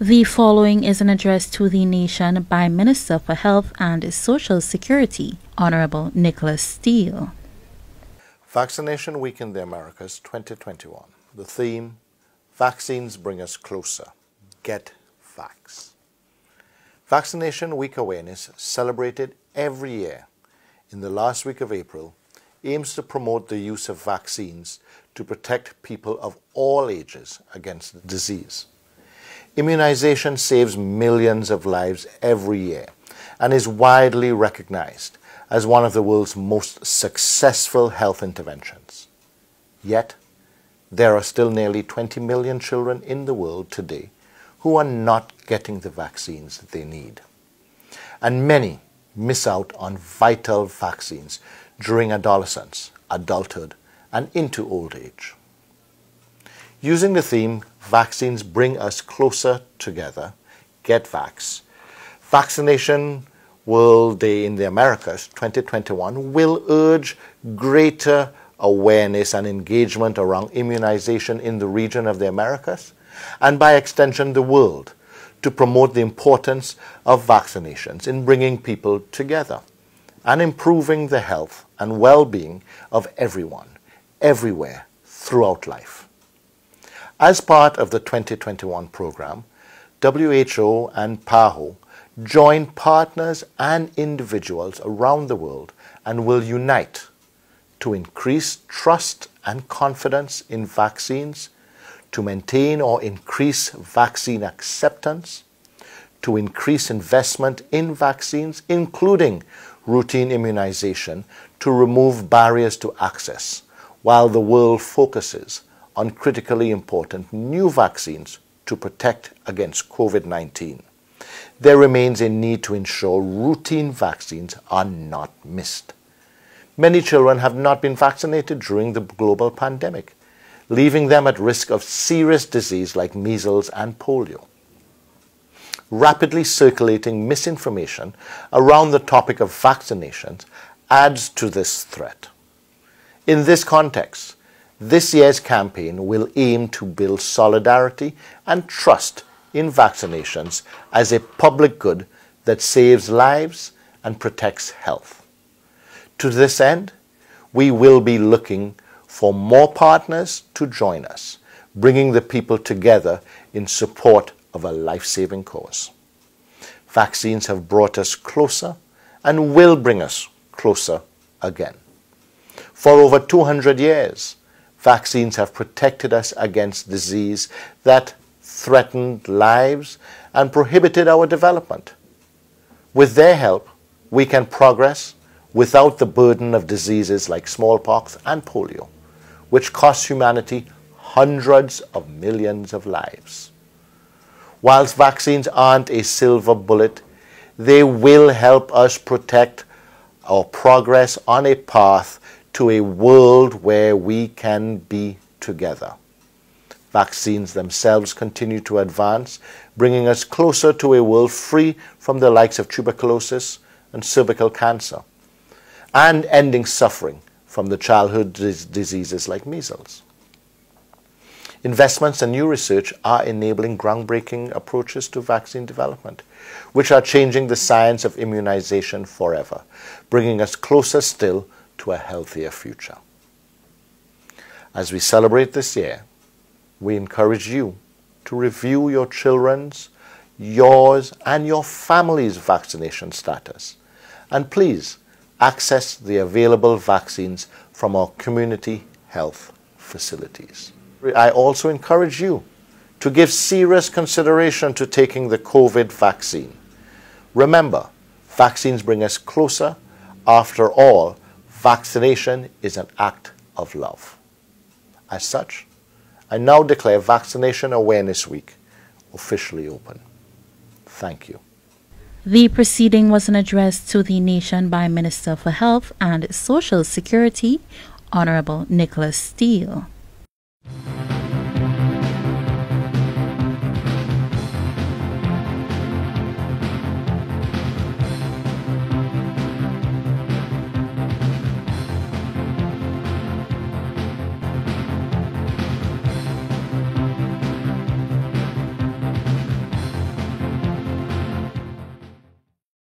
The following is an address to the nation by Minister for Health and Social Security, Honorable Nickolas Steele. Vaccination Week in the Americas 2021. The theme Vaccines Bring Us Closer. Get Vax. Vaccination Week awareness, celebrated every year in the last week of April, aims to promote the use of vaccines to protect people of all ages against disease. Immunization saves millions of lives every year and is widely recognized as one of the world's most successful health interventions. Yet, there are still nearly 20 million children in the world today who are not getting the vaccines that they need. And many miss out on vital vaccines during adolescence, adulthood, and into old age. Using the theme, Vaccines Bring Us Closer Together, Get Vax, Vaccination World Day in the Americas 2021 will urge greater awareness and engagement around immunization in the region of the Americas and by extension the world to promote the importance of vaccinations in bringing people together and improving the health and well-being of everyone, everywhere, throughout life. As part of the 2021 program, WHO and PAHO join partners and individuals around the world and will unite to increase trust and confidence in vaccines, to maintain or increase vaccine acceptance, to increase investment in vaccines, including routine immunization, to remove barriers to access, while the world focuses on critically important new vaccines to protect against COVID 19. There remains a need to ensure routine vaccines are not missed. Many children have not been vaccinated during the global pandemic, leaving them at risk of serious disease like measles and polio. Rapidly circulating misinformation around the topic of vaccinations adds to this threat. In this context, this year's campaign will aim to build solidarity and trust in vaccinations as a public good that saves lives and protects health. To this end, we will be looking for more partners to join us, bringing the people together in support of a life-saving cause. Vaccines have brought us closer and will bring us closer again. For over 200 years, vaccines have protected us against disease that threatened lives and prohibited our development. With their help, we can progress without the burden of diseases like smallpox and polio, which cost humanity hundreds of millions of lives. Whilst vaccines aren't a silver bullet, they will help us protect our progress on a path to a world where we can be together. Vaccines themselves continue to advance, bringing us closer to a world free from the likes of tuberculosis and cervical cancer, and ending suffering from the childhood diseases like measles. Investments and new research are enabling groundbreaking approaches to vaccine development, which are changing the science of immunization forever, bringing us closer still to a healthier future. As we celebrate this year, we encourage you to review your children's, yours, and your family's vaccination status. And please access the available vaccines from our community health facilities. I also encourage you to give serious consideration to taking the COVID vaccine. Remember, vaccines bring us closer. After all, vaccination is an act of love. As such, I now declare Vaccination Awareness Week officially open. Thank you. The proceeding was an address to the nation by Minister for Health and Social Security, Honorable Nickolas Steele.